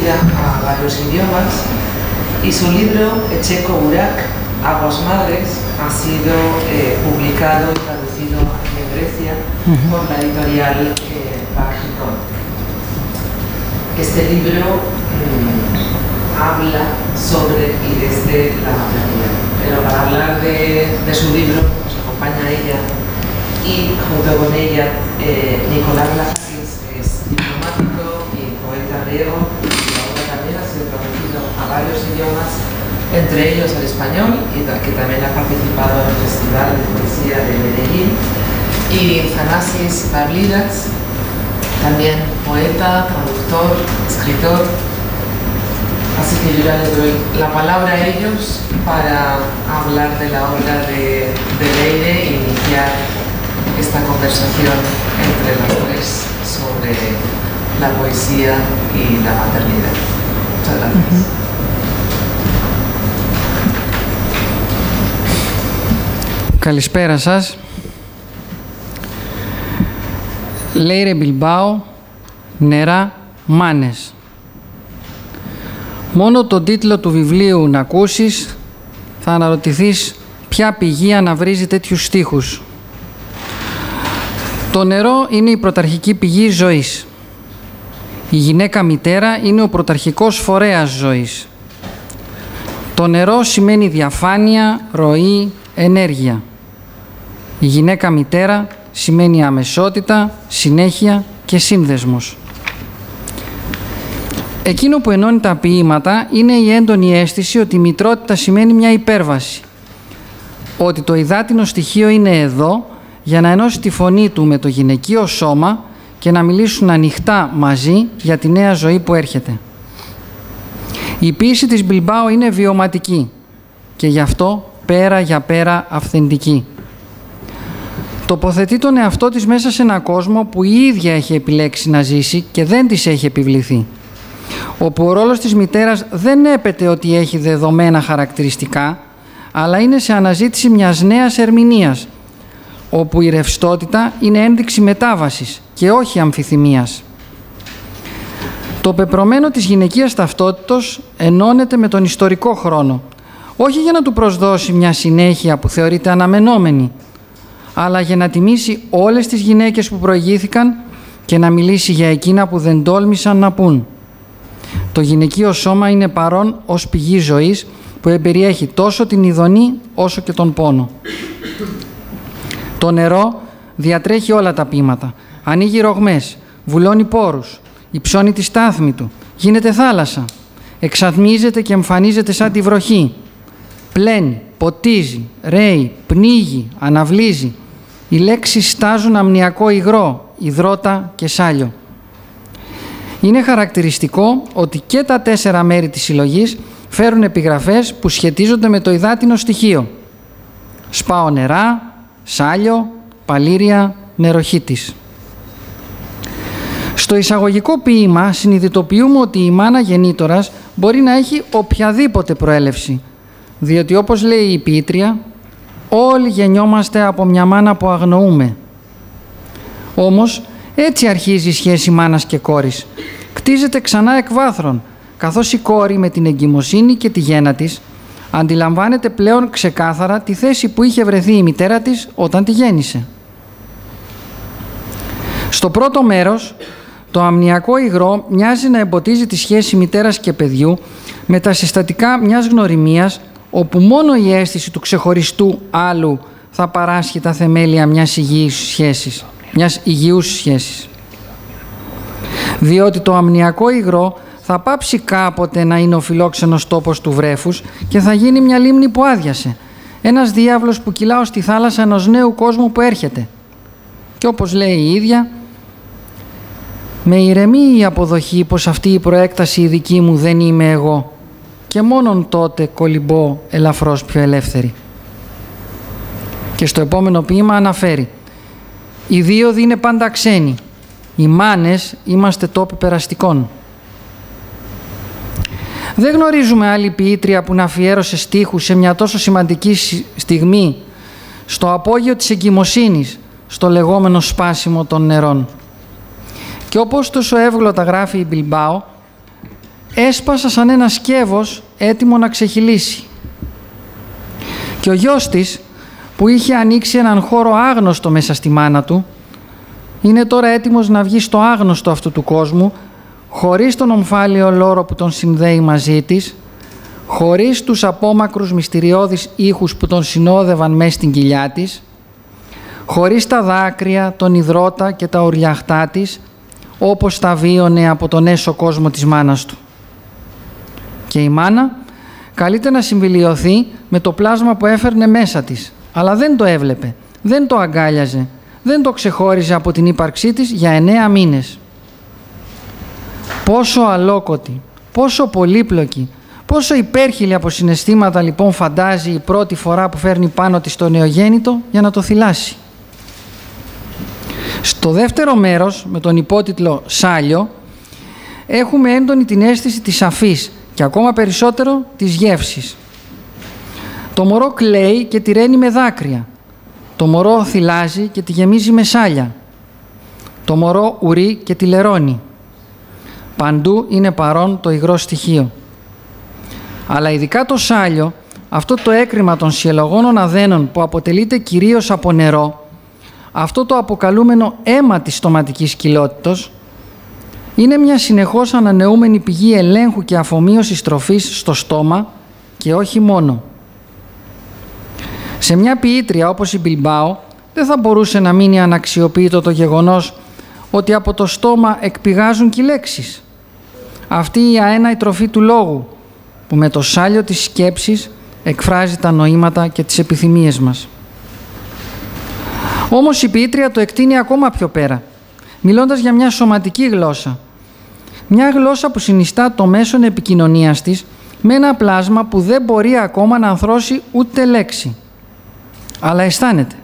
traducida a varios idiomas y su libro Echeco Burak, Aguas Madres, ha sido eh, publicado y traducido aquí en Grecia por la editorial eh, Este libro mm, habla sobre y desde la maternidad, pero para hablar de, de su libro nos acompaña ella y junto con ella eh, Nicolás Lazaris, que es diplomático y poeta griego, y ahora también ha sido traducido a varios idiomas, entre ellos el español, que también ha participado en el Festival de Poesía de Medellín, y Zanasis Pavlidas, también poeta, traductor, escritor. Así que yo ya les doy la palabra a ellos para hablar de la obra de, de Leire e iniciar esta conversación entre los tres sobre la poesía y la maternidad. Muchas gracias. Καλησπέρα σας. Λέιρε Μπιλμπάο, νερά, μάνες. Μόνο τον τίτλο του βιβλίου να ακούσεις, θα αναρωτηθείς ποια πηγή αναβρίζει τέτοιους στίχους. Το νερό είναι η πρωταρχική πηγή ζωής. Η γυναίκα μητέρα είναι ο πρωταρχικός φορέας ζωής. Το νερό σημαίνει διαφάνεια, ροή, ενέργεια. Η γυναίκα μητέρα σημαίνει αμεσότητα, συνέχεια και σύνδεσμος. Εκείνο που ενώνει τα ποίηματα είναι η έντονη αίσθηση ότι η μητρότητα σημαίνει μια υπέρβαση. Ότι το υδάτινο στοιχείο είναι εδώ για να ενώσει τη φωνή του με το γυναικείο σώμα και να μιλήσουν ανοιχτά μαζί για τη νέα ζωή που έρχεται. Η ποίηση της Μπιλμπάου είναι βιωματική και γι' αυτό πέρα για πέρα αυθεντική. Τοποθετεί τον εαυτό της μέσα σε ένα κόσμο που η ίδια έχει επιλέξει να ζήσει και δεν της έχει επιβληθεί. Όπου ο ρόλος της μητέρας δεν έπεται ότι έχει δεδομένα χαρακτηριστικά, αλλά είναι σε αναζήτηση μιας νέας ερμηνείας, όπου η ρευστότητα είναι ένδειξη μετάβασης και όχι αμφιθυμίας. Το πεπρωμένο της γυναικείας ταυτότητος ενώνεται με τον ιστορικό χρόνο, όχι για να του προσδώσει μια συνέχεια που θεωρείται αναμενόμενη, αλλά για να τιμήσει όλες τις γυναίκες που προηγήθηκαν και να μιλήσει για εκείνα που δεν τόλμησαν να πούν. Το γυναικείο σώμα είναι παρόν ως πηγή ζωής που εμπεριέχει τόσο την ειδονή όσο και τον πόνο. Το νερό διατρέχει όλα τα πείματα. Ανοίγει ρογμές, βουλώνει πόρους, υψώνει τη στάθμη του, γίνεται θάλασσα. Εξατμίζεται και εμφανίζεται σαν τη βροχή. Πλένει, ποτίζει, ρέει, πνίγει, αναβλύζει. Οι λέξεις στάζουν αμνιακό υγρό, υδρότα και σάλιο. Είναι χαρακτηριστικό ότι και τα τέσσερα μέρη της συλλογής φέρουν επιγραφές που σχετίζονται με το υδάτινο στοιχείο. Σπάω νερά, σάλιο, παλήρια, νεροχύτης. Στο εισαγωγικό ποίημα συνειδητοποιούμε ότι η μάνα γεννήτορας μπορεί να έχει οποιαδήποτε προέλευση, διότι όπως λέει η ποιήτρια, όλοι γεννιόμαστε από μια μάνα που αγνοούμε. Όμως, έτσι αρχίζει η σχέση μάνας και κόρης. Κτίζεται ξανά εκ βάθρων, καθώς η κόρη με την εγκυμοσύνη και τη γέννα της αντιλαμβάνεται πλέον ξεκάθαρα τη θέση που είχε βρεθεί η μητέρα της όταν τη γέννησε. Στο πρώτο μέρος, το αμνιακό υγρό μοιάζει να εμποτίζει τη σχέση μητέρας και παιδιού με τα συστατικά μιας γνωριμίας όπου μόνο η αίσθηση του ξεχωριστού άλλου θα παράσχει τα θεμέλια μιας υγιής σχέσης, μιας υγιούς σχέσης. Διότι το αμνιακό υγρό θα πάψει κάποτε να είναι ο φιλόξενος τόπος του βρέφους και θα γίνει μια λίμνη που άδειασε. Ένας διάβλος που κυλάω στη θάλασσα ενός νέου κόσμου που έρχεται. Και όπως λέει η ίδια, με ηρεμεί η αποδοχή πως αυτή η προέκταση η δική μου δεν είμαι εγώ και μόνον τότε κολυμπώ ελαφρώς πιο ελεύθερη. Και στο επόμενο ποίημα αναφέρει «Οι δύο είναι πάντα ξένοι, οι μάνες είμαστε τόποι περαστικών». Δεν γνωρίζουμε άλλη ποιήτρια που να αφιέρωσε στίχους σε μια τόσο σημαντική στιγμή στο απόγειο της εγκυμοσύνης, στο λεγόμενο σπάσιμο των νερών. Και όπως τόσο εύγλωτα γράφει η Μπιλμπάο, έσπασα σαν ένα σκεύος έτοιμο να ξεχυλήσει. Και ο γιος της, που είχε ανοίξει έναν χώρο άγνωστο μέσα στη μάνα του, είναι τώρα έτοιμος να βγει στο άγνωστο αυτού του κόσμου, χωρίς τον ομφάλιο λόρο που τον συνδέει μαζί της, χωρίς τους απόμακρους μυστηριώδεις ήχους που τον συνόδευαν μέσα στην κοιλιά της, χωρίς τα δάκρυα, τον υδρότα και τα ορλιαχτά της, όπως τα βίωνε από τον έσω κόσμο της μάνας του. Και η μάνα καλείται να συμβιλιωθεί με το πλάσμα που έφερνε μέσα της, αλλά δεν το έβλεπε, δεν το αγκάλιαζε, δεν το ξεχώριζε από την ύπαρξή της για εννέα μήνες. Πόσο αλόκοτη, πόσο πολύπλοκη, πόσο υπέρχηλη από συναισθήματα λοιπόν φαντάζει η πρώτη φορά που φέρνει πάνω της το νεογέννητο για να το θυλάσει. Στο δεύτερο μέρος, με τον υπότιτλο «Σάλιο», έχουμε έντονη την αίσθηση της αφής και ακόμα περισσότερο της γεύσης. Το μωρό κλαίει και τη ρένει με δάκρυα. Το μωρό θυλάζει και τη γεμίζει με σάλια. Το μωρό ουρεί και τη λερώνει. Παντού είναι παρόν το υγρό στοιχείο. Αλλά ειδικά το σάλιο, αυτό το έκρημα των σιελογόνων αδένων που αποτελείται κυρίως από νερό, αυτό το αποκαλούμενο αίμα της στοματικής κοιλότητος, είναι μια συνεχώς ανανεούμενη πηγή ελέγχου και αφομοίωσης τροφής στο στόμα και όχι μόνο. Σε μια ποιήτρια όπως η Μπιλμπάο δεν θα μπορούσε να μείνει αναξιοποιητό το γεγονός ότι από το στόμα εκπηγάζουν και οι λέξεις. Αυτή η αέναη τροφή του λόγου που με το σάλιο της σκέψης εκφράζει τα νοήματα και τις επιθυμίες μας. Όμως η ποιήτρια το εκτείνει ακόμα πιο πέρα, μιλώντας για μια σωματική γλώσσα. Μια γλώσσα που συνιστά το μέσον επικοινωνίας της με ένα πλάσμα που δεν μπορεί ακόμα να ανθρώσει ούτε λέξη. Αλλά αισθάνεται.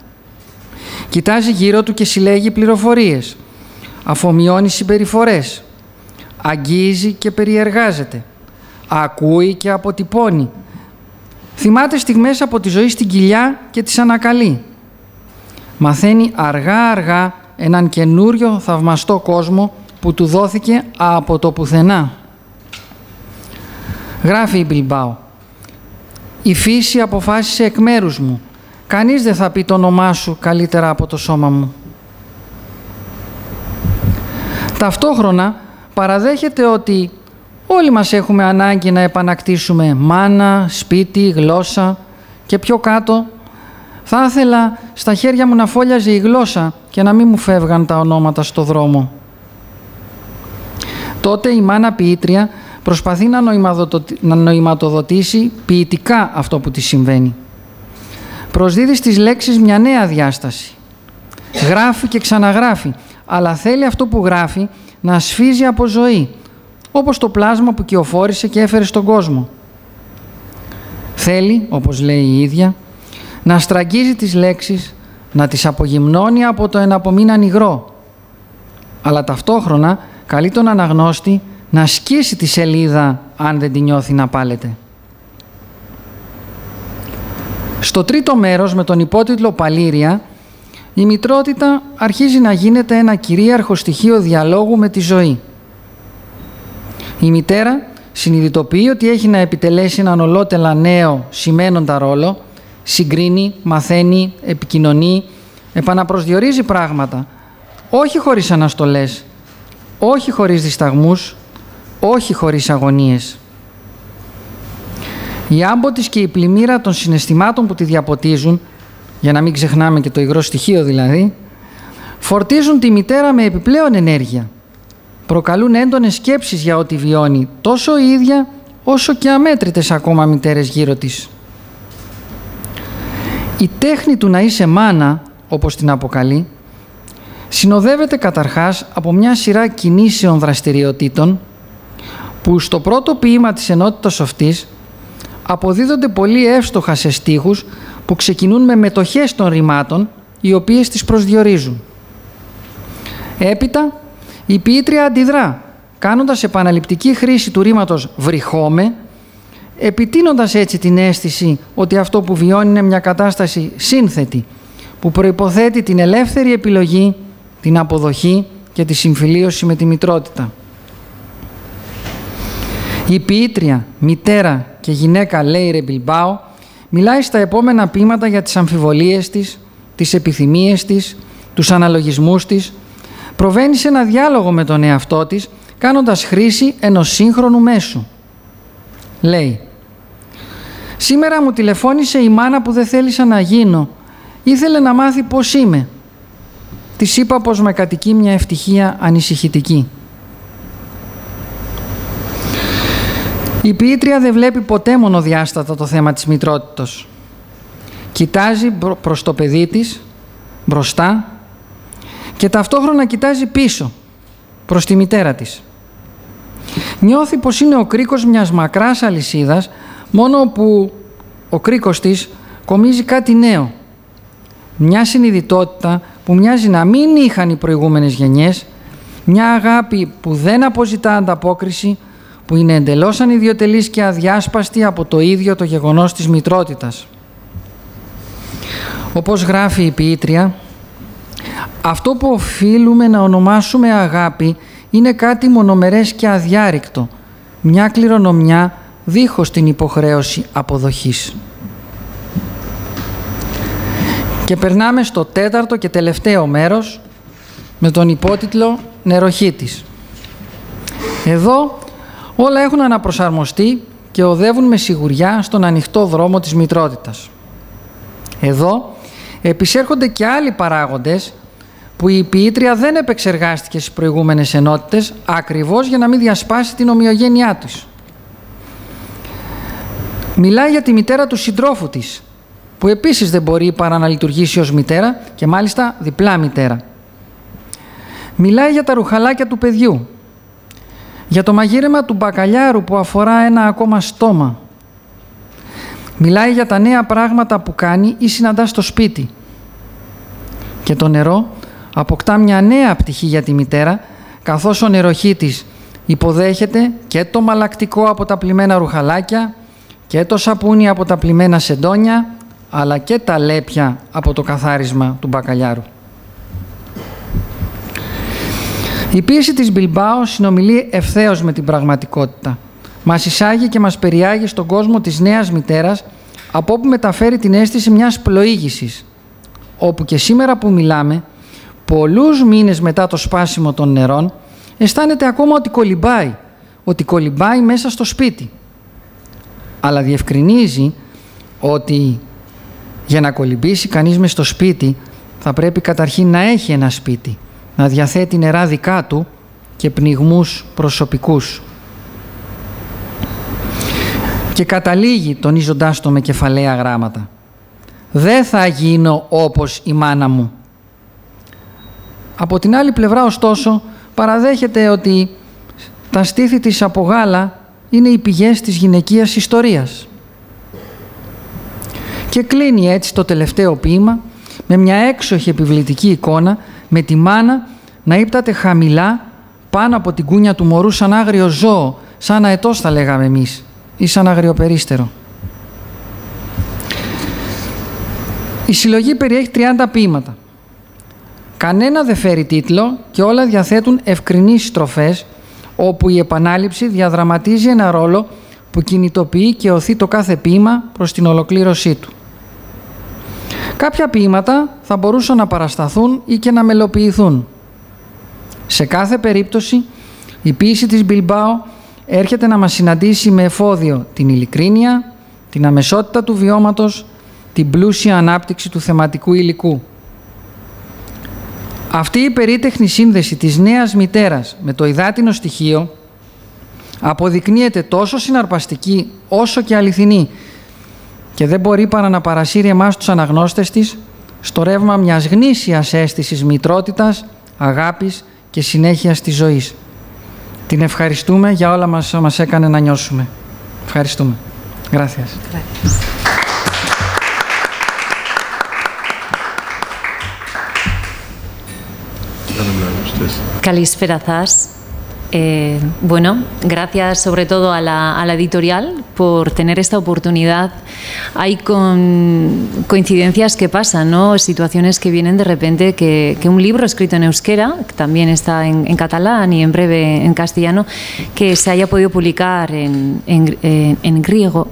Κοιτάζει γύρω του και συλλέγει πληροφορίες. Αφομοιώνει συμπεριφορές. Αγγίζει και περιεργάζεται. Ακούει και αποτυπώνει. Θυμάται στιγμές από τη ζωή στην κοιλιά και τις ανακαλεί μαθαίνει αργά-αργά έναν καινούριο θαυμαστό κόσμο που του δόθηκε από το πουθενά. Γράφει η Μπιλμπάου. «Η φύση αποφάσισε εκ μέρους μου. Κανείς δεν θα πει το όνομά σου καλύτερα από το σώμα μου». Ταυτόχρονα παραδέχεται ότι όλοι μας έχουμε ανάγκη να επανακτήσουμε μάνα, σπίτι, γλώσσα και πιο κάτω θα ήθελα στα χέρια μου να φόλιαζε η γλώσσα και να μην μου φεύγαν τα ονόματα στο δρόμο. Τότε η μάνα ποιήτρια προσπαθεί να νοηματοδοτήσει ποιητικά αυτό που της συμβαίνει. Προσδίδει στις λέξεις μια νέα διάσταση. Γράφει και ξαναγράφει, αλλά θέλει αυτό που γράφει να σφίζει από ζωή, όπως το πλάσμα που κυοφόρησε και έφερε στον κόσμο. Θέλει, όπως λέει η ίδια, να στραγγίζει τις λέξεις, να τις απογυμνώνει από το εναπομείναν υγρό. Αλλά ταυτόχρονα καλεί τον αναγνώστη να σκίσει τη σελίδα αν δεν τη νιώθει να πάλεται. Στο τρίτο μέρος με τον υπότιτλο «Παλήρια» η μητρότητα αρχίζει να γίνεται ένα κυρίαρχο στοιχείο διαλόγου με τη ζωή. Η μητέρα συνειδητοποιεί ότι έχει να επιτελέσει έναν ολότελα νέο σημαίνοντα ρόλο συγκρίνει, μαθαίνει, επικοινωνεί, επαναπροσδιορίζει πράγματα, όχι χωρίς αναστολές, όχι χωρίς δισταγμούς, όχι χωρίς αγωνίες. Η άμπο της και η πλημμύρα των συναισθημάτων που τη διαποτίζουν, για να μην ξεχνάμε και το υγρό στοιχείο δηλαδή, φορτίζουν τη μητέρα με επιπλέον ενέργεια. Προκαλούν έντονες σκέψεις για ό,τι βιώνει, τόσο η ίδια όσο και αμέτρητες ακόμα μητέρες γύρω της. Η τέχνη του να είσαι μάνα, όπως την αποκαλεί, συνοδεύεται καταρχάς από μια σειρά κινήσεων δραστηριοτήτων που στο πρώτο ποίημα της ενότητας αυτής αποδίδονται πολύ εύστοχα σε στίχους που ξεκινούν με μετοχές των ρημάτων οι οποίες τις προσδιορίζουν. Έπειτα, η ποιήτρια αντιδρά, κάνοντας επαναληπτική χρήση του ρήματος «βρυχώμε» επιτείνοντας έτσι την αίσθηση ότι αυτό που βιώνει είναι μια κατάσταση σύνθετη, που προϋποθέτει την ελεύθερη επιλογή, την αποδοχή και τη συμφιλίωση με τη μητρότητα. Η ποιήτρια, μητέρα και γυναίκα Λέιρε Μπιλμπάου μιλάει στα επόμενα ποίηματα για τις αμφιβολίες της, τις επιθυμίες της, τους αναλογισμούς της, προβαίνει σε ένα διάλογο με τον εαυτό της, κάνοντας χρήση ενός σύγχρονου μέσου. Λέει «Σήμερα μου τηλεφώνησε η μάνα που δεν θέλησα να γίνω. Ήθελε να μάθει πώς είμαι. Της είπα πως με κατοικεί μια ευτυχία ανησυχητική. Η ποιήτρια δεν βλέπει ποτέ μονοδιάστατα το θέμα της μητρότητος. Κοιτάζει προς το παιδί της, μπροστά, και ταυτόχρονα κοιτάζει πίσω, προς τη μητέρα της. Νιώθει πως είναι ο κρίκος μιας μακράς αλυσίδας, μόνο που ο κρίκος της κομίζει κάτι νέο. Μια συνειδητότητα που μοιάζει να μην είχαν οι προηγούμενες γενιές, μια αγάπη που δεν αποζητά ανταπόκριση, που είναι εντελώς ανιδιοτελής και αδιάσπαστη από το ίδιο το γεγονός της μητρότητας. Όπως γράφει η ποιήτρια, αυτό που οφείλουμε να ονομάσουμε αγάπη είναι κάτι μονομερές και αδιάρρηκτο, μια κληρονομιά δίχως την υποχρέωση αποδοχής. Και περνάμε στο τέταρτο και τελευταίο μέρος με τον υπότιτλο «Νεροχήτης». Εδώ όλα έχουν αναπροσαρμοστεί και οδεύουν με σιγουριά στον ανοιχτό δρόμο της μητρότητας. Εδώ επισέρχονται και άλλοι παράγοντες που η ποιήτρια δεν επεξεργάστηκε στις προηγούμενες ενότητες ακριβώς για να μην διασπάσει την ομοιογένειά τους. Μιλάει για τη μητέρα του συντρόφου της, που επίσης δεν μπορεί παρά να λειτουργήσει ως μητέρα και μάλιστα διπλά μητέρα. Μιλάει για τα ρουχαλάκια του παιδιού, για το μαγείρεμα του μπακαλιάρου που αφορά ένα ακόμα στόμα. Μιλάει για τα νέα πράγματα που κάνει ή συναντά στο σπίτι. Και το νερό αποκτά μια νέα πτυχή για τη μητέρα, καθώς ο νεροχύτης υποδέχεται και το μαλακτικό από τα πλημμένα ρουχαλάκια και το σαπούνι από τα πλημμένα σεντόνια, αλλά και τα λέπια από το καθάρισμα του μπακαλιάρου. Η πίεση της Μπιλμπάου συνομιλεί ευθέως με την πραγματικότητα. Μας εισάγει και μας περιάγει στον κόσμο της νέας μητέρας, από όπου μεταφέρει την αίσθηση μιας πλοήγησης, όπου και σήμερα που μιλάμε, πολλούς μήνες μετά το σπάσιμο των νερών, αισθάνεται ακόμα ότι κολυμπάει, ότι κολυμπάει μέσα στο σπίτι. Αλλά διευκρινίζει ότι για να κολυμπήσει κανείς μες στο σπίτι θα πρέπει καταρχήν να έχει ένα σπίτι, να διαθέτει νερά δικά του και πνιγμούς προσωπικούς. Και καταλήγει τονίζοντάς το με κεφαλαία γράμματα. «Δεν θα γίνω όπως η μάνα μου». Από την άλλη πλευρά, ωστόσο, παραδέχεται ότι τα στήθη της από γάλα είναι οι πηγές της γυναικείας ιστορίας. Και κλείνει έτσι το τελευταίο ποίημα με μια έξοχη επιβλητική εικόνα με τη μάνα να ύπταται χαμηλά πάνω από την κούνια του μωρού σαν άγριο ζώο, σαν αετός θα λέγαμε εμείς ή σαν αγριοπερίστερο. Η συλλογή περιέχει 30 ποίηματα. Κανένα δεν φέρει τίτλο και όλα διαθέτουν ευκρινείς στροφές όπου η επανάληψη διαδραματίζει ένα ρόλο που κινητοποιεί και οθεί το κάθε ποίημα προς την ολοκλήρωσή του. Κάποια ποίηματα θα μπορούσαν να παρασταθούν ή και να μελοποιηθούν. Σε κάθε περίπτωση, η ποίηση της Μπιλμπάου έρχεται να μας συναντήσει με εφόδιο την ειλικρίνεια, την αμεσότητα του βιώματος, την πλούσια ανάπτυξη του θεματικού υλικού. Αυτή η περίτεχνη σύνδεση της νέας μητέρας με το υδάτινο στοιχείο αποδεικνύεται τόσο συναρπαστική όσο και αληθινή και δεν μπορεί παρά να παρασύρει εμάς τους αναγνώστες της στο ρεύμα μιας γνήσιας αίσθησης μητρότητας, αγάπης και συνέχειας της ζωής. Την ευχαριστούμε για όλα μας μας έκανε να νιώσουμε. Ευχαριστούμε. Gracias. Calispera Eh, bueno, gracias sobre todo a la, editorial por tener esta oportunidad hay coincidencias que pasan, ¿no? situaciones que vienen de repente, que, un libro escrito en euskera, que también está en, catalán y en breve en castellano, que se haya podido publicar en, en, griego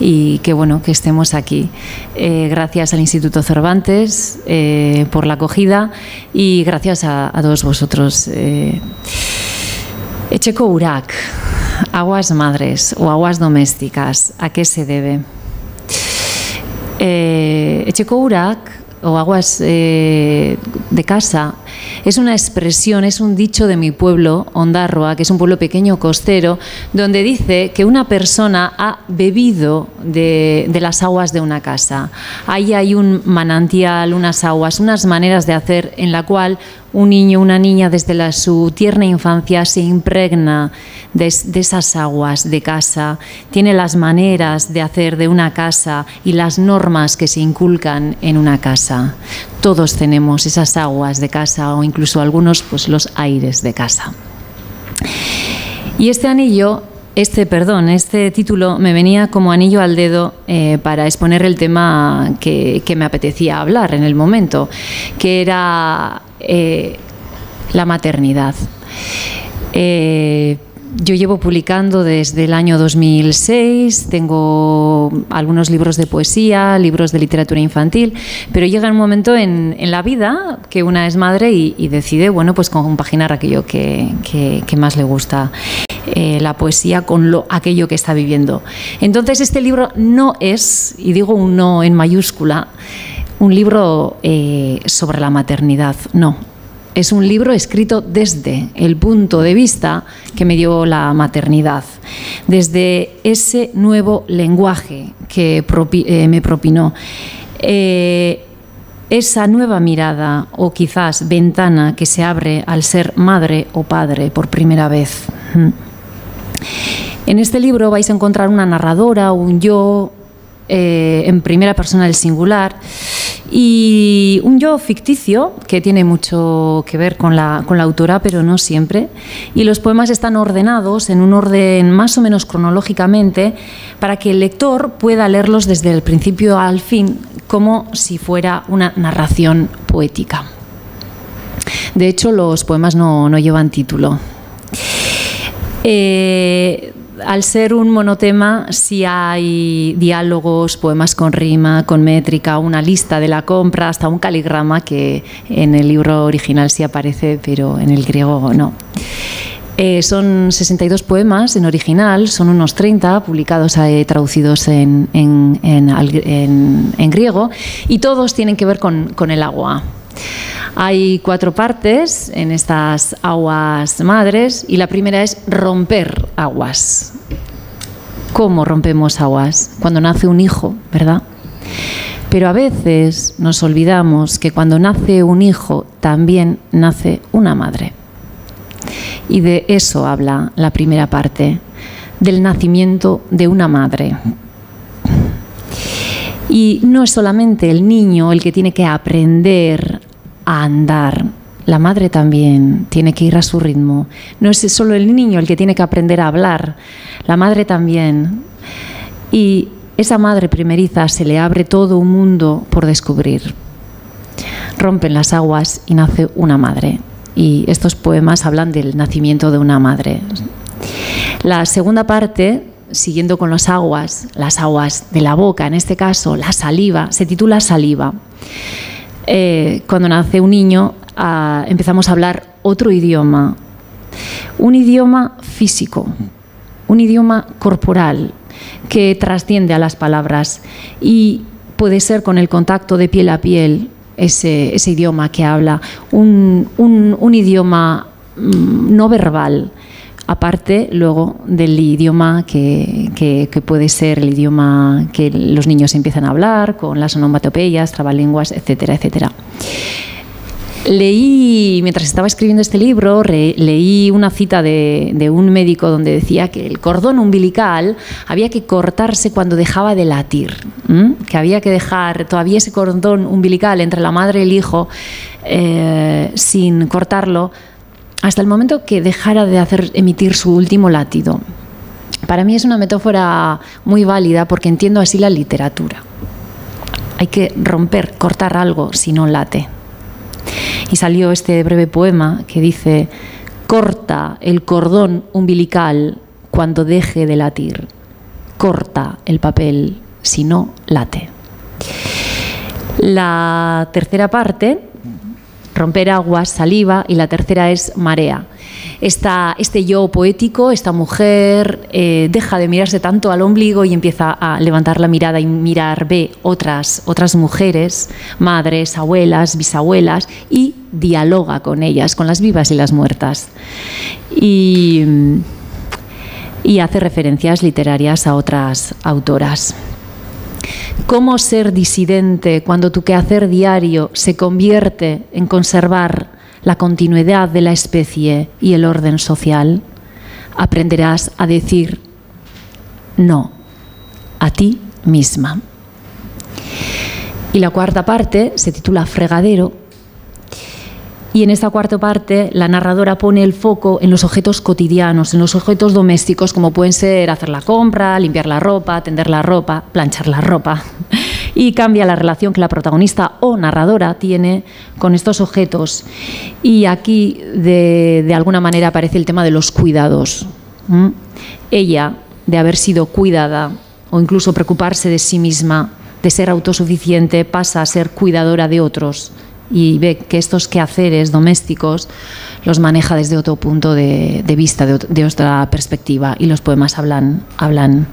y que bueno que estemos aquí. Eh, gracias al Instituto Cervantes eh, por la acogida y gracias a, todos vosotros. Echeco Urak, aguas madres o aguas domésticas, ¿a qué se debe? Eh, Urak o aguas eh, de casa es una expresión, es un dicho de mi pueblo, Ondarroa, que es un pueblo pequeño costero, donde dice que una persona ha bebido de, de, las aguas de una casa. Ahí hay un manantial, unas aguas, unas maneras de hacer en la cual un niño, una niña desde la, su tierna infancia se impregna de, esas aguas de casa, tiene las maneras de hacer de una casa y las normas que se inculcan en una casa. Todos tenemos esas aguas de casa o incluso algunos pues los aires de casa. Y este anillo este, perdón, este título me venía como anillo al dedo eh, para exponer el tema que, me apetecía hablar en el momento, que era eh, la maternidad. Eh, yo llevo publicando desde el año 2006, tengo algunos libros de poesía, libros de literatura infantil, pero llega un momento en, la vida que una es madre y, decide, bueno, pues compaginar aquello que, más le gusta. Eh, la poesía con lo, aquello que está viviendo. Entonces este libro no es, y digo un no en mayúscula, un libro eh, sobre la maternidad, no, es un libro escrito desde el punto de vista que me dio la maternidad, desde ese nuevo lenguaje que eh, me propinó. Eh, esa nueva mirada o quizás ventana que se abre al ser madre o padre por primera vez. En este libro vais a encontrar una narradora, un yo eh, en primera persona del singular y un yo ficticio que tiene mucho que ver con la, con la autora, pero no siempre. Y los poemas están ordenados en un orden más o menos cronológicamente para que el lector pueda leerlos desde el principio al fin como si fuera una narración poética. De hecho, los poemas no, no llevan título. Eh, al ser un monotema, si hay diálogos, poemas con rima, con métrica, una lista de la compra, hasta un caligrama que en el libro original sí aparece, pero en el griego no. Eh, son 62 poemas en original, son unos 30 publicados, eh, traducidos en, griego, y todos tienen que ver con el agua. Hay cuatro partes en estas aguas madres y la primera es romper aguas. ¿Cómo rompemos aguas? Cuando nace un hijo, ¿verdad? Pero a veces nos olvidamos que cuando nace un hijo también nace una madre. Y de eso habla la primera parte, del nacimiento de una madre. Y no es solamente el niño el que tiene que aprender a andar. La madre también tiene que ir a su ritmo. No es solo el niño el que tiene que aprender a hablar, la madre también. Y esa madre primeriza se le abre todo un mundo por descubrir. Rompen las aguas y nace una madre. Y estos poemas hablan del nacimiento de una madre. La segunda parte, siguiendo con las aguas, las aguas de la boca, en este caso la saliva, se titula Saliva. Eh, cuando nace un niño empezamos a hablar otro idioma, un idioma físico, un idioma corporal que trasciende a las palabras. Y puede ser con el contacto de piel a piel ese, idioma que habla, un, un idioma mm, no verbal aparte luego del idioma que, puede ser el idioma que los niños empiezan a hablar, con las onomatopeyas, trabalenguas, etcétera, etcétera. Leí, mientras estaba escribiendo este libro, leí una cita de, un médico donde decía que el cordón umbilical había que cortarse cuando dejaba de latir, que había que dejar todavía ese cordón umbilical entre la madre y el hijo eh, sin cortarlo hasta el momento que dejara de hacer emitir su último latido. para mí es una metáfora muy válida porque entiendo así la literatura. Hay que romper, cortar algo si no late. Y salió este breve poema que dice, corta el cordón umbilical cuando deje de latir, corta el papel si no late. La tercera parte, romper aguas, saliva, y la tercera es marea este yo poético, esta mujer, eh, deja de mirarse tanto al ombligo y empieza a levantar la mirada y mirar, ve otras, otras mujeres, madres, abuelas, bisabuelas, y dialoga con ellas, con las vivas y las muertas. Y, y hace referencias literarias a otras autoras. ¿Cómo ser disidente cuando tu quehacer diario se convierte en conservar la continuidad de la especie y el orden social, aprenderás a decir no a ti misma. Y la cuarta parte se titula Fregadero. Y en esta cuarta parte la narradora pone el foco en los objetos cotidianos, en los objetos domésticos como pueden ser hacer la compra, limpiar la ropa, tender la ropa, planchar la ropa y cambia la relación que la protagonista o narradora tiene con estos objetos. Y aquí, de, alguna manera, aparece el tema de los cuidados. Ella, de haber sido cuidada o incluso preocuparse de sí misma, de ser autosuficiente, pasa a ser cuidadora de otros y ve que estos quehaceres domésticos los maneja desde otro punto de, vista, de, de, otra perspectiva, y los poemas hablan, hablan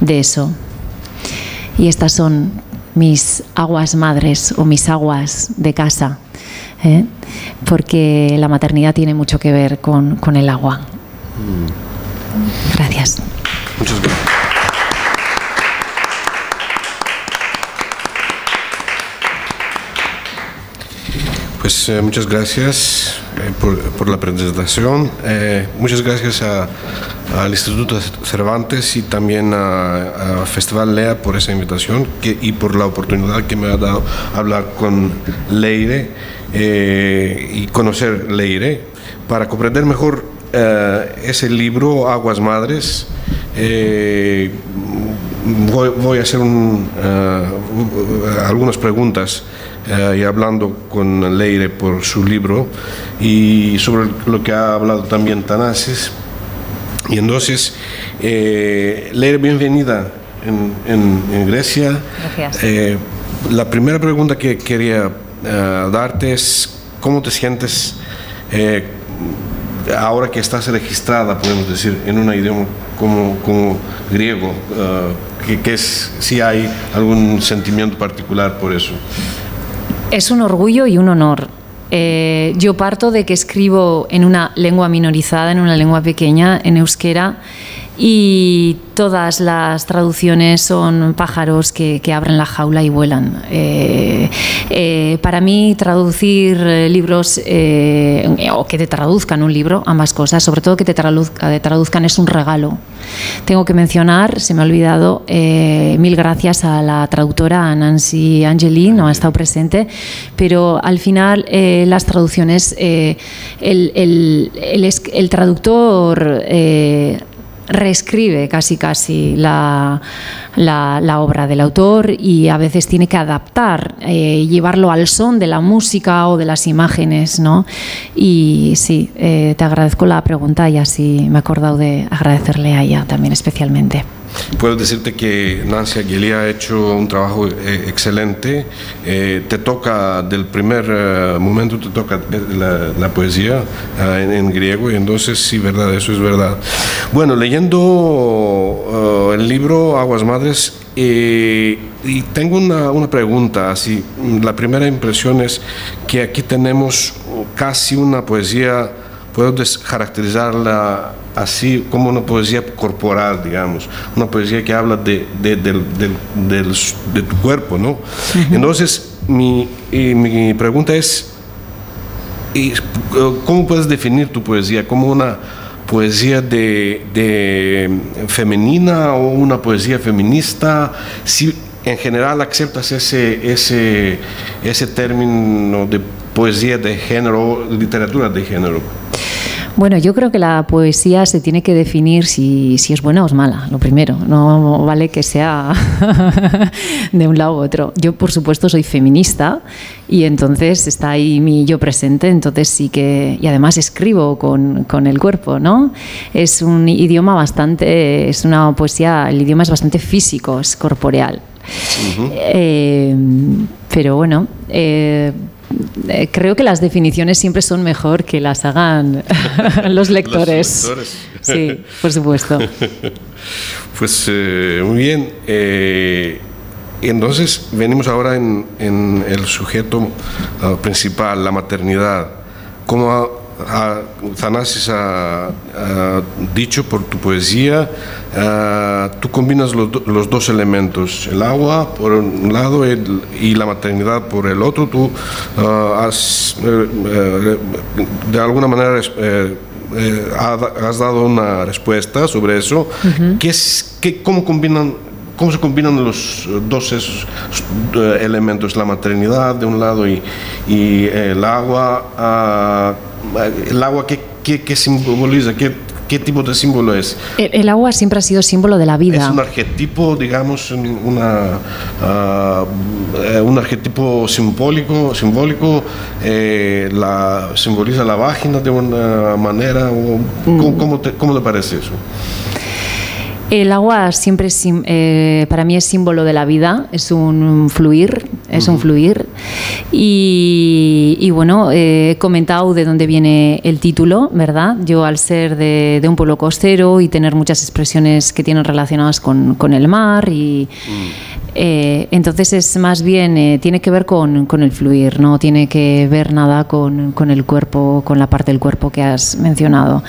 de eso. Y estas son mis aguas madres o mis aguas de casa, ¿eh? porque la maternidad tiene mucho que ver con, con el agua. Gracias. Muchas gracias. Pues eh, muchas gracias eh, por, la presentación. Eh, muchas gracias al Instituto Cervantes y también a, Festival Lea por esa invitación y por la oportunidad que me ha dado hablar con Leire y conocer Leire para comprender mejor ese libro Aguas Madres. Voy, a hacer algunas preguntas y hablando con Leire por su libro y sobre lo que ha hablado también Tanasis y entonces, eh, leer bienvenida en, Grecia. Eh, la primera pregunta que quería eh, darte es, ¿cómo te sientes ahora que estás registrada, podemos decir, en un idioma como, como griego? que, es, si hay algún sentimiento particular por eso. Es un orgullo y un honor. Eh, yo parto de que escribo en una lengua minorizada, en una lengua pequeña, en euskera, y todas las traducciones son pájaros que, abren la jaula y vuelan. Eh, eh, para mí, traducir libros eh, o que te traduzcan un libro, ambas cosas, sobre todo que te, traduzcan, es un regalo. Tengo que mencionar, se me ha olvidado, mil gracias a la traductora Nancy Angeli, no ha estado presente, pero al final las traducciones, el, traductor reescribe casi casi la, la, obra del autor y a veces tiene que adaptar, eh, llevarlo al son de la música o de las imágenes, ¿no? Y sí, eh, te agradezco la pregunta y así me he acordado de agradecerle a ella también especialmente. Puedo decirte que Nancy Aguilí ha hecho un trabajo eh, excelente. Eh, te toca, del primer eh, momento, te toca la, poesía en, griego, y entonces sí, verdad, eso es verdad. Bueno, leyendo el libro Aguas Madres, y tengo una, una pregunta, así, la primera impresión es que aquí tenemos casi una poesía, puedo caracterizarla así como una poesía corporal, digamos, una poesía que habla de, de, de tu cuerpo, ¿no? Entonces, mi, mi pregunta es, ¿cómo puedes definir tu poesía? ¿Como una poesía de, femenina o una poesía feminista? Si en general aceptas ese, ese, ese término de poesía de género, literatura de género. Bueno, yo creo que la poesía se tiene que definir si, si es buena o es mala, lo primero. No vale que sea de un lado u otro. Yo, por supuesto, soy feminista y entonces está ahí mi yo presente, entonces sí que... Y además escribo con, con el cuerpo, ¿no? Es un idioma bastante... Es una poesía, el idioma es bastante físico, es corporeal. Eh, pero bueno, eh, eh, creo que las definiciones siempre son mejor que las hagan los lectores. Sí, por supuesto. Pues muy bien. entonces venimos ahora en, en el sujeto principal, la maternidad. ¿Cómo Thanasis ha, dicho por tu poesía, tú combinas los, dos elementos, el agua por un lado y la maternidad por el otro. Tú has eh, eh, de alguna manera eh, has dado una respuesta sobre eso. es, ¿Cómo combinan cómo se combinan los dos esos elementos, la maternidad de un lado y, y el agua? El agua, ¿qué, qué, simboliza? ¿Qué, ¿Qué tipo de símbolo es? El, agua siempre ha sido símbolo de la vida. Es un arquetipo, digamos, una, ah, un arquetipo simbólico, simbólico eh, la, simboliza la vagina de una manera. ¿cómo, mm. cómo, te, ¿Cómo te parece eso? El agua siempre eh, para mí es símbolo de la vida, es un fluir, es un fluir. Y, bueno, he comentado de dónde viene el título, ¿verdad? Yo al ser de, un pueblo costero y tener muchas expresiones que tienen relacionadas con, el mar y... Mm. Eh, entonces es más bien, eh, tiene que ver con, el fluir, no tiene que ver nada con, el cuerpo, con la parte del cuerpo que has mencionado.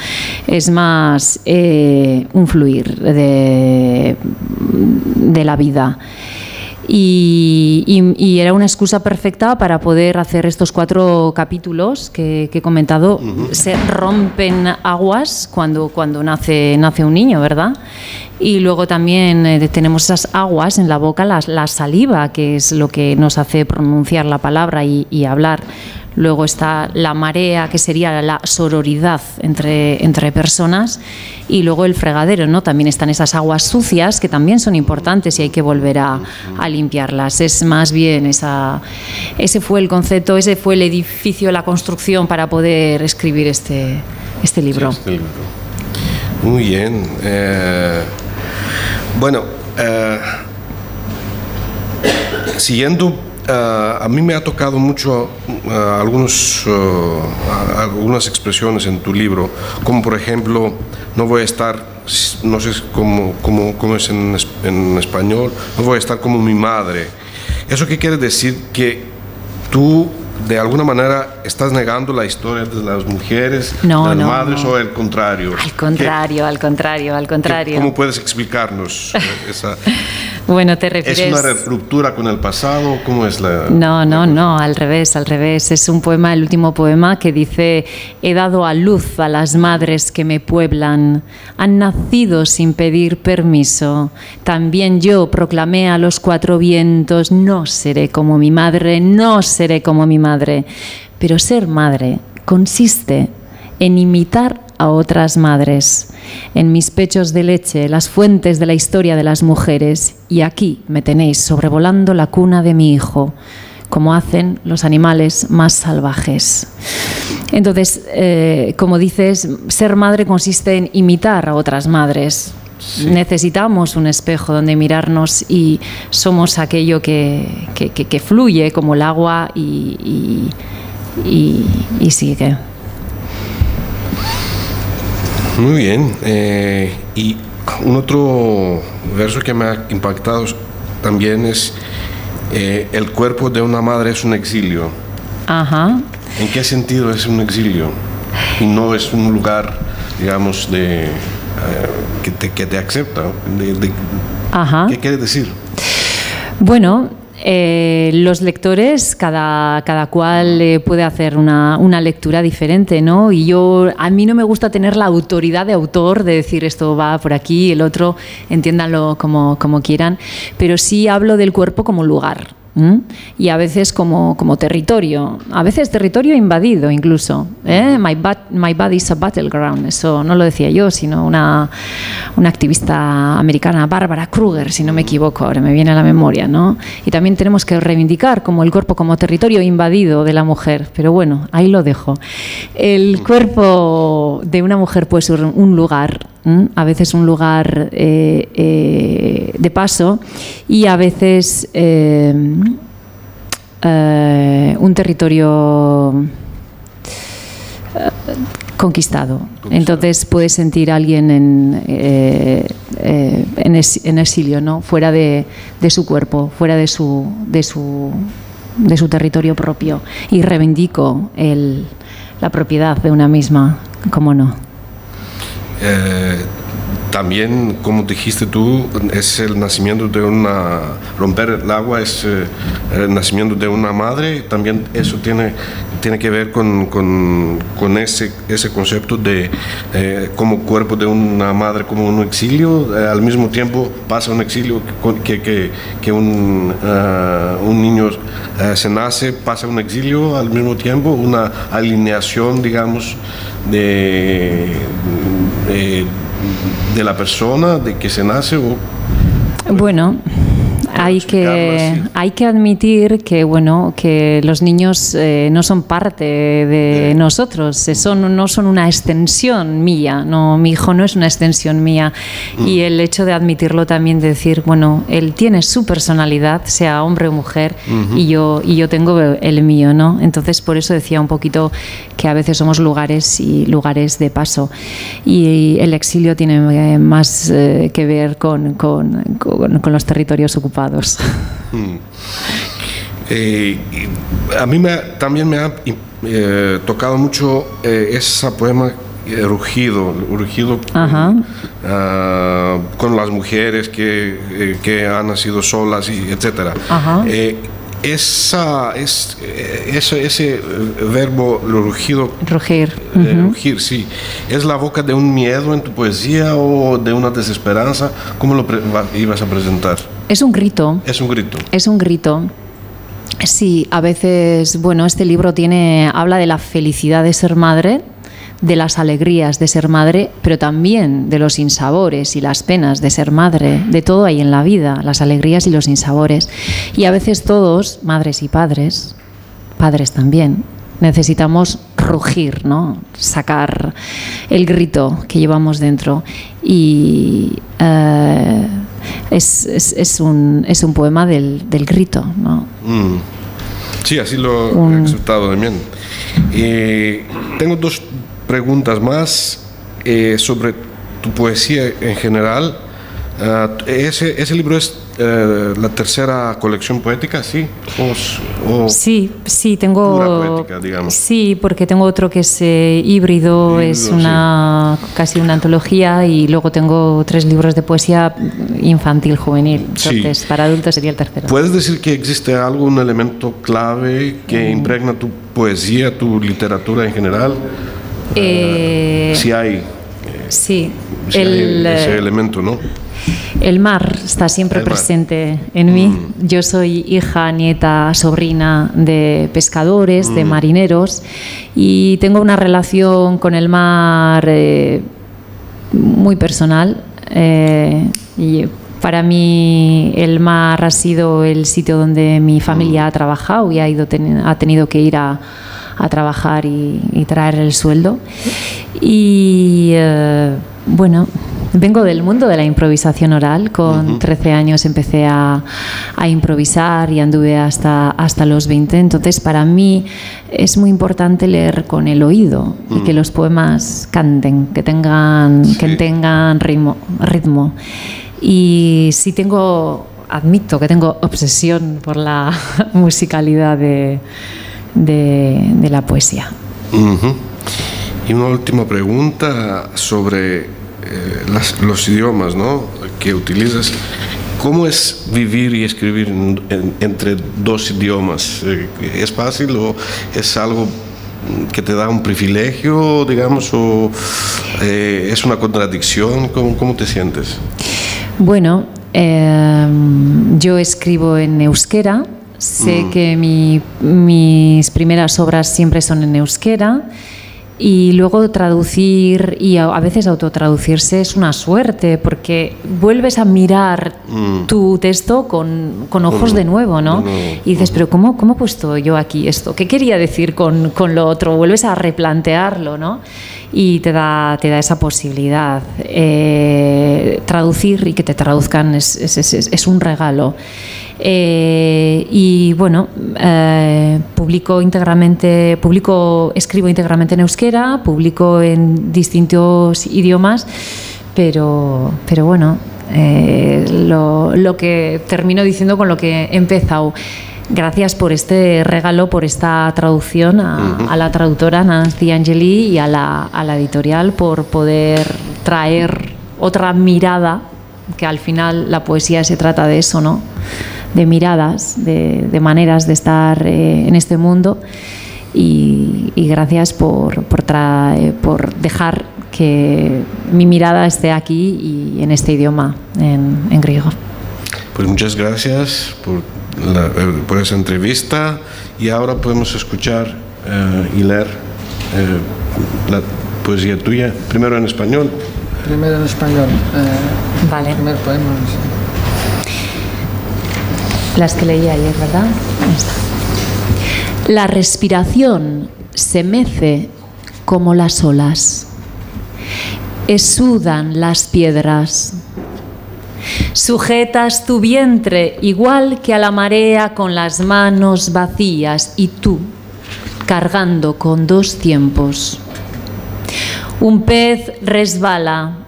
Es más eh, un fluir de, de la vida. Y, era una excusa perfecta para poder hacer estos cuatro capítulos que, he comentado. Se rompen aguas cuando, cuando nace, nace un niño, ¿verdad? Y luego también eh, tenemos esas aguas en la boca, la, la, saliva, que es lo que nos hace pronunciar la palabra y, y hablar. Luego está la marea, que sería la sororidad entre, entre personas. Y luego el fregadero, ¿no? También están esas aguas sucias, que también son importantes y hay que volver a, limpiarlas. Es más bien esa, ese fue el concepto, ese fue el edificio, la construcción para poder escribir este, este libro. Este Muy bien. Eh, bueno, eh, siguiendo Uh, a mí me ha tocado mucho uh, algunos, uh, algunas expresiones en tu libro, como por ejemplo, no voy a estar, no sé cómo, cómo, cómo es en, en, español, no voy a estar como mi madre. ¿Eso qué quiere decir? Que tú de alguna manera estás negando la historia de las mujeres, no, las no, madres o el contrario. Al contrario, al contrario, al contrario. ¿Cómo puedes explicarnos eh, esa... bueno, te refieres... ¿Es una ruptura con el pasado? ¿Cómo es la...? No, no, no, al revés, al revés. Es un poema, el último poema, que dice, he dado a luz a las madres que me pueblan, han nacido sin pedir permiso. También yo proclamé a los cuatro vientos, no seré como mi madre, no seré como mi madre madre, pero ser madre consiste en imitar a otras madres, en mis pechos de leche, las fuentes de la historia de las mujeres, y aquí me tenéis sobrevolando la cuna de mi hijo, como hacen los animales más salvajes. Entonces, eh, como dices, ser madre consiste en imitar a otras madres, Necesitamos un espejo donde mirarnos y somos aquello que, fluye como el agua y, sigue. Muy bien. Eh, y un otro verso que me ha impactado también es eh, el cuerpo de una madre es un exilio. Ajá. ¿En qué sentido es un exilio? Y no es un lugar, digamos, de que te, que te acepta. ¿Qué quiere decir? Bueno, eh, los lectores, cada, cada cual eh, puede hacer una, una, lectura diferente, ¿no? Y yo, a mí no me gusta tener la autoridad de autor de decir esto va por aquí, el otro, entiéndanlo como, como quieran, pero sí hablo del cuerpo como lugar y a veces como, como territorio, a veces territorio invadido incluso. ¿eh? My, my body is a battleground, eso no lo decía yo, sino una, una activista americana, Bárbara Kruger, si no me equivoco, ahora me viene a la memoria. ¿no? Y también tenemos que reivindicar como el cuerpo como territorio invadido de la mujer, pero bueno, ahí lo dejo. El cuerpo de una mujer puede ser un lugar a veces un lugar eh, eh, de paso y a veces eh, un territorio conquistado. Entonces puede sentir alguien en, en, exilio, ¿no? fuera de, su cuerpo, fuera de su, de su, de su territorio propio. Y reivindico el, la propiedad de una misma, ¿cómo no? Eh, también, como dijiste tú, es el nacimiento de una, romper el agua es eh, el nacimiento de una madre, también eso tiene, tiene que ver con, con, con ese, ese concepto de eh, como cuerpo de una madre, como un exilio, al mismo tiempo pasa un exilio que, que, que un, un niño se nace, pasa un exilio al mismo tiempo, una alineación, digamos, de, la persona, de que se nace o... Bueno, hay que, hay que admitir que, bueno, que los niños eh, no son parte de nosotros, son, no son una extensión mía, no, mi hijo no es una extensión mía. Y mm. el hecho de admitirlo también, de decir, bueno, él tiene su personalidad, sea hombre o mujer, y, yo, y yo tengo el mío, ¿no? Entonces, por eso decía un poquito que a veces somos lugares y lugares de paso. Y el exilio tiene eh, más eh, que ver con, con, con los territorios ocupados. Mm. Eh, a mí me, también me ha eh, tocado mucho eh, ese poema Rugido, Rugido ah, con las mujeres que, que, han nacido solas, y etcétera esa, es, ese, ese verbo rugido. Rugir. Rugir, sí. ¿Es la boca de un miedo en tu poesía o de una desesperanza? ¿Cómo lo ibas a presentar? Es un grito. Es un grito. Es un grito. Sí, a veces, bueno, este libro tiene, habla de la felicidad de ser madre, de las alegrías de ser madre, pero también de los insabores y las penas de ser madre, de todo hay en la vida, las alegrías y los insabores. Y a veces todos, madres y padres, padres también, necesitamos rugir, ¿no? sacar el grito que llevamos dentro. Y eh, es, un, es, un, poema del, grito. ¿no? Mm. Sí, así lo he aceptado también. tengo dos preguntas más eh, sobre tu poesía en general. Ah, ese, ese, libro es eh, la tercera colección poética, ¿sí? sí, sí, tengo... Poética, digamos. Sí, porque tengo otro que es eh, híbrido, es una casi una antología y luego tengo tres libros de poesía infantil, juvenil. Entonces, para adultos sería el tercero. ¿Puedes decir que existe algún elemento clave que mm. impregna tu poesía, tu literatura en general? Eh, si hay, sí, el, ese elemento, ¿no? El mar está siempre presente en mí. Mm. Yo soy hija, nieta, sobrina de pescadores, de mm. marineros y tengo una relación con el mar eh, muy personal. Eh, y para mí el mar ha sido el sitio donde mi familia mm. ha trabajado y ha, ido ha tenido que ir a, a trabajar y, traer el sueldo. Y eh, bueno, vengo del mundo de la improvisación oral. Con 13 años empecé a, a, improvisar y anduve hasta, hasta los 20. Entonces, para mí es muy importante leer con el oído y que mm. los poemas canten, que tengan, que tengan ritmo, ritmo. Y si tengo, admito que tengo obsesión por la musicalidad de de, la poesía. Y una última pregunta sobre eh, los idiomas ¿no? que utilizas. ¿Cómo es vivir y escribir entre dos idiomas? Eh, ¿Es fácil o es algo que te da un privilegio, digamos, o eh, es una contradicción? ¿Cómo, cómo te sientes? Bueno, yo escribo en euskera Sé Mm. que mi- mis primeras obras siempre son en euskera y luego traducir y a, veces autotraducirse es una suerte porque vuelves a mirar Mm. tu texto con, con ojos de nuevo, ¿no? Y dices, pero ¿cómo, ¿cómo he puesto yo aquí esto? ¿Qué quería decir con, con lo otro? Vuelves a replantearlo, ¿no? Y te da, te da esa posibilidad. Eh, traducir y que te traduzcan es- es- es un regalo. Eh, y bueno, eh, publico íntegramente, publico, escribo íntegramente en euskera, publico en distintos idiomas, pero, pero bueno, eh, lo, lo que termino diciendo con lo que he empezado. Gracias por este regalo, por esta traducción a, a la traductora Nancy Angeli y a la, a la editorial por poder traer otra mirada, que al final la poesía se trata de eso, ¿no? De miradas, de, de maneras de estar eh, en este mundo. Y, y gracias por, por, trae- por dejar que mi mirada esté aquí y en este idioma, en, en griego. Pues muchas gracias por, la- eh, por esa entrevista y ahora podemos escuchar eh, y leer eh, la poesía tuya, primero en español. Primero en español. eh, Vale. primer poema. Las que leí ayer, ¿verdad? Ahí está. La respiración se mece como las olas. Exudan las piedras. Sujetas tu vientre igual que a la marea con las manos vacías y tú cargando con dos tiempos. Un pez resbala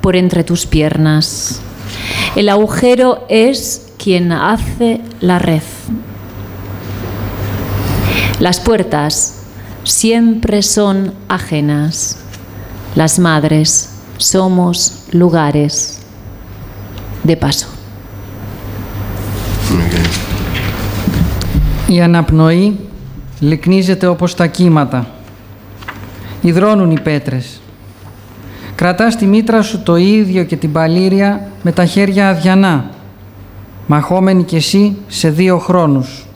por entre tus piernas. El agujero es quien hace la red. Las puertas siempre son ajenas. Las madres somos lugares de paso. Muy bien. Η αναπνοή λυκνίζεται όπως τα κύματα. Ιδρώνουν οι πέτρες. Κρατάς τη μήτρα σου το ίδιο και την παλήρια με τα χέρια αδιανά. Μαχόμενη κι εσύ σε δύο χρόνους.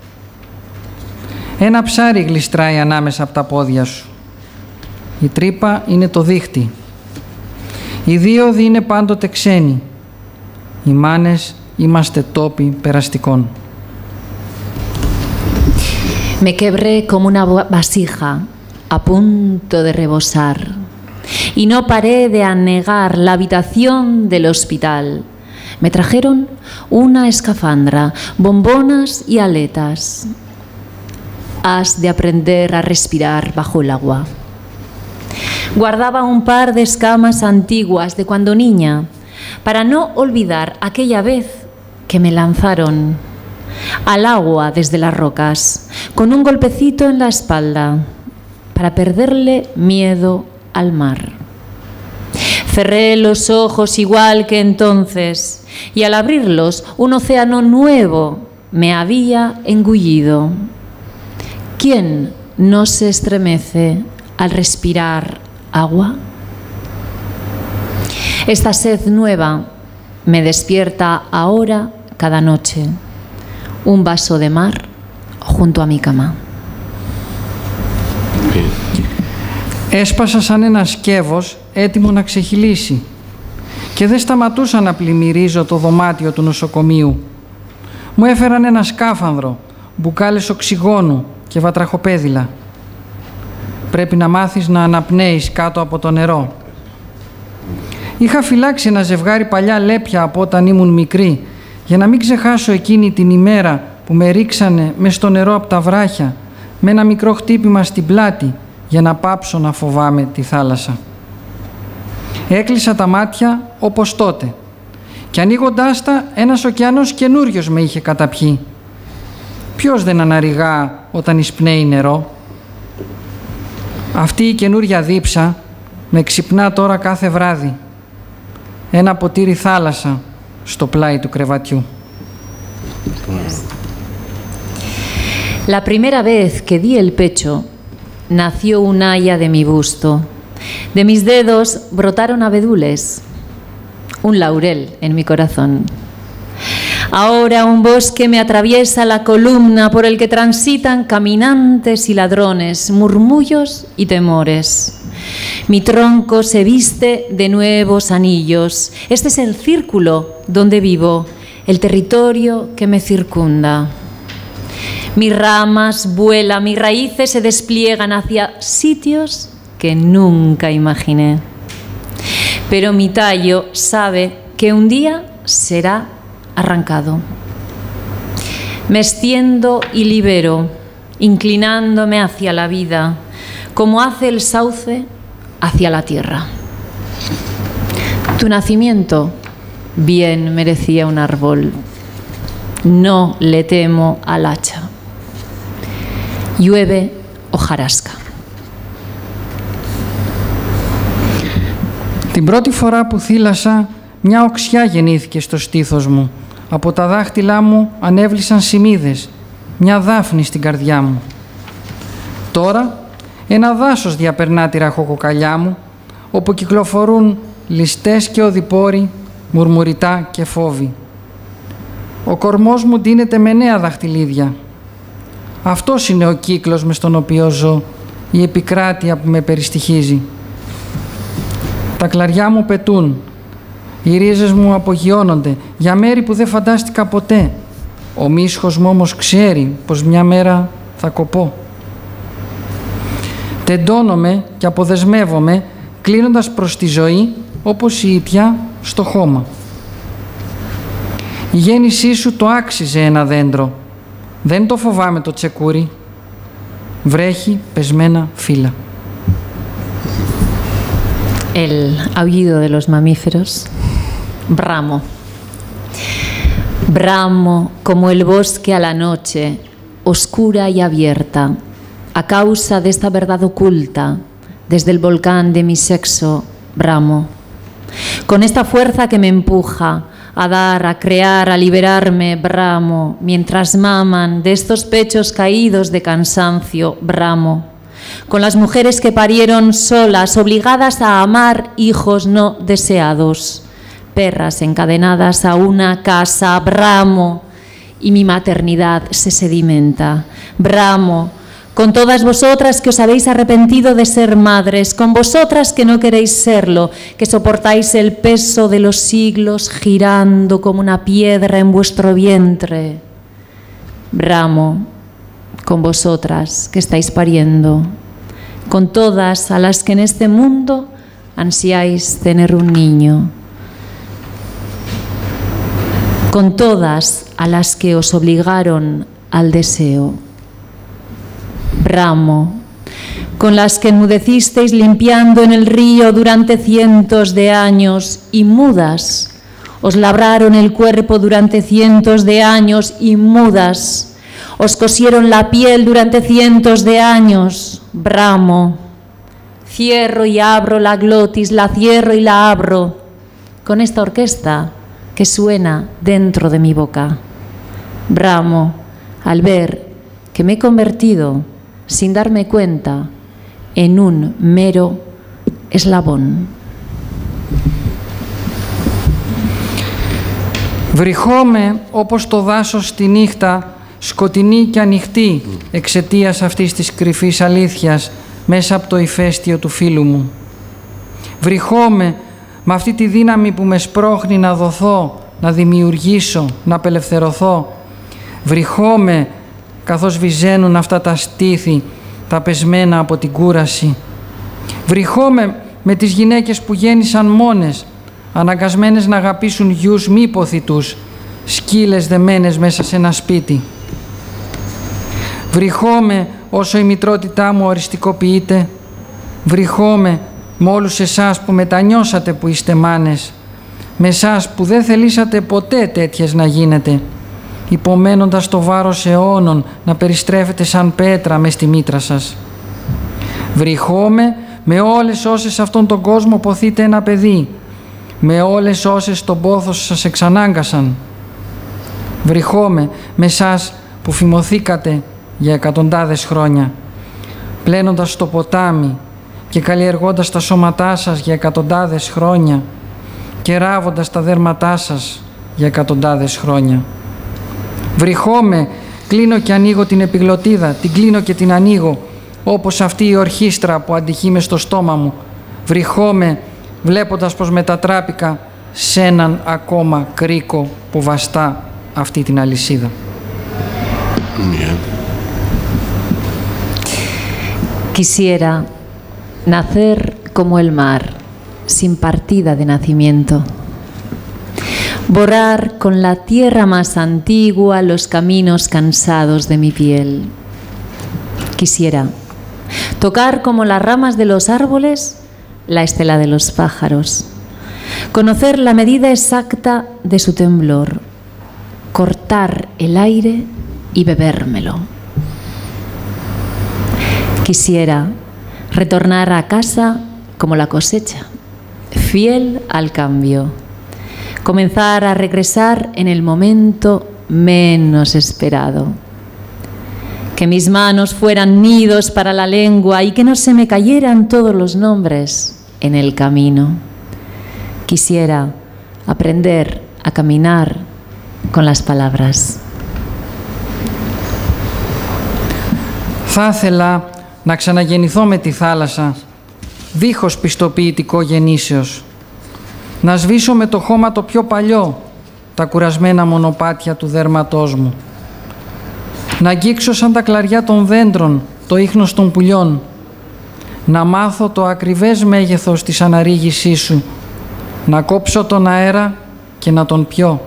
Ένα ψάρι γλιστράει ανάμεσα από τα πόδια σου. Η τρύπα είναι το δίχτυ. Οι δίωδοι είναι πάντοτε ξένοι. Οι μάνες είμαστε τόποι περαστικών. Me quebré como una va- vasija a punto de rebosar y no paré de anegar la habitación del hospital. Me trajeron una escafandra, bombonas y aletas. Has de aprender a respirar bajo el agua. Guardaba un par de escamas antiguas de cuando niña para no olvidar aquella vez que me lanzaron al agua desde las rocas con un golpecito en la espalda para perderle miedo al mar. Cerré los ojos igual que entonces y al abrirlos un océano nuevo me había engullido. ¿Quién no se estremece al respirar agua? Esta sed nueva me despierta ahora cada noche. Un vaso de mar junto a mi cama. Bien. Έσπασα σαν ένα σκεύος έτοιμο να ξεχυλήσει Και δεν σταματούσα να πλημμυρίζω το δωμάτιο του νοσοκομείου. Μου έφεραν ένα σκάφανδρο, μπουκάλες οξυγόνου και βατραχοπέδιλα. Πρέπει να μάθεις να αναπνέεις κάτω από το νερό. Είχα φυλάξει ένα ζευγάρι παλιά λέπια από όταν ήμουν μικρή για να μην ξεχάσω εκείνη την ημέρα που με ρίξανε μες στο νερό από τα βράχια με ένα μικρό χτύπημα στην πλάτη για να πάψω να φοβάμαι τη θάλασσα. Έκλεισα τα μάτια όπως τότε και ανοίγοντάς τα ένας ωκεανός καινούριος με είχε καταπιεί. Ποιος δεν αναρριγά όταν εισπνέει νερό; Αυτή η καινούρια δίψα με ξυπνά τώρα κάθε βράδυ. Ένα ποτήρι θάλασσα στο πλάι του κρεβατιού. La primera vez que di el pecho, nació un haya de mi busto. De mis dedos brotaron abedules, un laurel en mi corazón. Ahora un bosque me atraviesa la columna por el que transitan caminantes y ladrones, murmullos y temores. Mi tronco se viste de nuevos anillos. Este es el círculo donde vivo, el territorio que me circunda. Mis ramas vuelan, mis raíces se despliegan hacia sitios que nunca imaginé. Pero mi tallo sabe que un día será arrancado. Me extiendo y libero, inclinándome hacia la vida, como hace el sauce hacia la tierra. Tu nacimiento bien merecía un árbol. No le temo al hacha. Llueve hojarasca. Την πρώτη φορά που θύλασα, μια οξιά γεννήθηκε στο στήθος μου. Από τα δάχτυλά μου ανέβλησαν σημίδες, μια δάφνη στην καρδιά μου. Τώρα ένα δάσος διαπερνά τη ραχοκοκαλιά μου, όπου κυκλοφορούν ληστές και οδηπόροι, μουρμουριτά και φόβοι. Ο κορμός μου ντύνεται με νέα δαχτυλίδια. Αυτός είναι ο κύκλος με στον οποίο ζω, η επικράτεια που με περιστοιχίζει. Τα κλαριά μου πετούν, οι ρίζες μου απογειώνονται για μέρη που δεν φαντάστηκα ποτέ. Ο μίσχος μου όμως ξέρει πως μια μέρα θα κοπώ. Τεντώνομαι και αποδεσμεύομαι κλείνοντας προς τη ζωή όπως η ιτιά στο χώμα. Η γέννησή σου το άξιζε ένα δέντρο. Δεν το φοβάμαι το τσεκούρι. Βρέχει πεσμένα φύλλα. El aullido de los mamíferos. Bramo. Bramo como el bosque a la noche, oscura y abierta, a causa de esta verdad oculta, desde el volcán de mi sexo, bramo. Con esta fuerza que me empuja a dar, a crear, a liberarme, bramo, mientras maman de estos pechos caídos de cansancio, bramo. Con las mujeres que parieron solas, obligadas a amar hijos no deseados, perras encadenadas a una casa, bramo, y mi maternidad se sedimenta, bramo con todas vosotras que os habéis arrepentido de ser madres, con vosotras que no queréis serlo, que soportáis el peso de los siglos girando como una piedra en vuestro vientre. Bramo, con vosotras que estáis pariendo, con todas a las que en este mundo ansiáis tener un niño, con todas a las que os obligaron al deseo. Ramo, con las que enmudecisteis limpiando en el río durante cientos de años y mudas, os labraron el cuerpo durante cientos de años y mudas, os cosieron la piel durante cientos de años, bramo, cierro y abro la glotis, la cierro y la abro, con esta orquesta que suena dentro de mi boca. Bramo al ver que me he convertido sin darme cuenta, en un mero eslabón. Βρυχόμαι όπως το δάσος τη νύχτα, σκοτεινή και ανοιχτή, εξαιτίας αυτής της κρυφής αλήθειας, μέσα από το ηφαίστειο του φίλου μου. Βρυχόμαι με αυτή τη δύναμη που με σπρώχνει να δοθώ, να δημιουργήσω, να απελευθερωθώ. Βρυχόμαι καθώς βυζένουν αυτά τα στήθη, τα πεσμένα από την κούραση. Βρυχόμαι με τις γυναίκες που γέννησαν μόνες, αναγκασμένες να αγαπήσουν γιους μη ποθητούς, σκύλες δεμένες μέσα σε ένα σπίτι. Βρυχόμαι όσο η μητρότητά μου οριστικοποιείται. Βρυχόμαι με όλους εσάς που μετανιώσατε που είστε μάνες, με εσάς που δεν θελήσατε ποτέ τέτοιες να γίνετε υπομένοντας το βάρος αιώνων να περιστρέφετε σαν πέτρα μες στη μήτρα σας. Βρυχόμαι με όλες όσες αυτόν τον κόσμο ποθείτε ένα παιδί, με όλες όσες τον πόθο σας εξανάγκασαν. Βρυχόμαι με σας που φημωθήκατε για εκατοντάδες χρόνια, πλένοντας το ποτάμι και καλλιεργώντας τα σώματά σας για εκατοντάδες χρόνια και ράβοντας τα δέρματά σας για εκατοντάδες χρόνια. Βρυχόμαι, κλείνω και ανοίγω την επιγλωτίδα, την κλείνω και την ανοίγω, όπως αυτή η ορχήστρα που αντυχεί μες στο στόμα μου. Βρυχόμαι, βλέποντας πως μετατράπηκα σε έναν ακόμα κρίκο που βαστά αυτή την αλυσίδα. Quisiera nacer como el mar, sin partida de nacimiento. Borrar con la tierra más antigua los caminos cansados de mi piel. Quisiera tocar como las ramas de los árboles la estela de los pájaros, conocer la medida exacta de su temblor, cortar el aire y bebérmelo. Quisiera retornar a casa como la cosecha, fiel al cambio, comenzar a regresar en el momento menos esperado. Que mis manos fueran nidos para la lengua y que no se me cayeran todos los nombres en el camino. Quisiera aprender a caminar con las palabras. Να ξαναγεννηθώ με τη θάλασσα, δίχως πιστοποιητικό γεννήσεως. Να σβήσω με το χώμα το πιο παλιό, τα κουρασμένα μονοπάτια του δέρματός μου. Να αγγίξω σαν τα κλαριά των δέντρων, το ίχνος των πουλιών. Να μάθω το ακριβές μέγεθος της αναρρίγησής σου. Να κόψω τον αέρα και να τον πιω.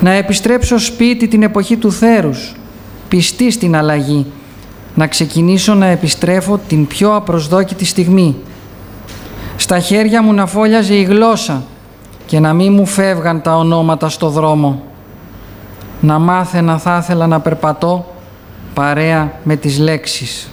Να επιστρέψω σπίτι την εποχή του θέρους, πιστή στην αλλαγή, να ξεκινήσω να επιστρέφω την πιο απροσδόκητη στιγμή. Στα χέρια μου να φόλιαζε η γλώσσα και να μην μου φεύγαν τα ονόματα στο δρόμο. Να μάθαινα θα ήθελα να περπατώ παρέα με τις λέξεις.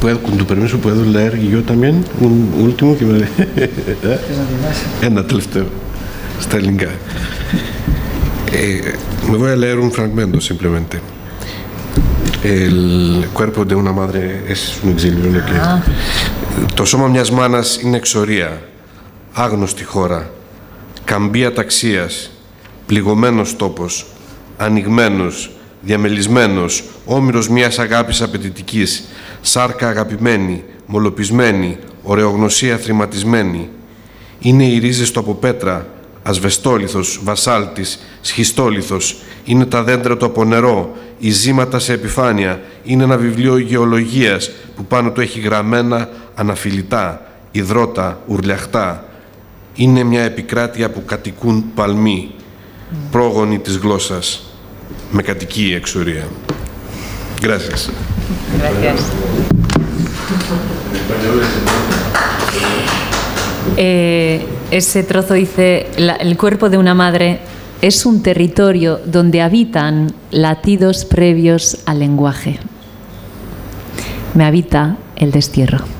¿Puedo, con tu permiso, puedo leer yo también un último que me... Ένα τελευταίο. Στα ελληνικά. Eh, me voy a leer un fragmento simplemente. El cuerpo de una madre es un exilio. Que... Ah. Το σώμα μιας μάνας είναι εξορία, άγνωστη χώρα, καμπία ταξίας, πληγωμένος τόπος, ανοιγμένος, διαμελισμένος, όμοιρος μιας αγάπης απαιτητικής, σάρκα αγαπημένη, μολοπισμένη, ωρεογνωσία θρηματισμένη. Είναι οι ρίζες του από πέτρα, ασβεστόλιθος, βασάλτης, σχιστόλιθος. Είναι τα δέντρα του από νερό, οι ζήματα σε επιφάνεια. Είναι ένα βιβλίο γεωλογίας που πάνω του έχει γραμμένα αναφιλητά, υδρότα, ουρλιαχτά. Είναι μια επικράτεια που κατοικούν παλμοί, πρόγονοι της γλώσσας, με κατοικεί εξορία. Gracias. Gracias. Eh, ese trozo dice, el cuerpo de una madre es un territorio donde habitan latidos previos al lenguaje. Me habita el destierro.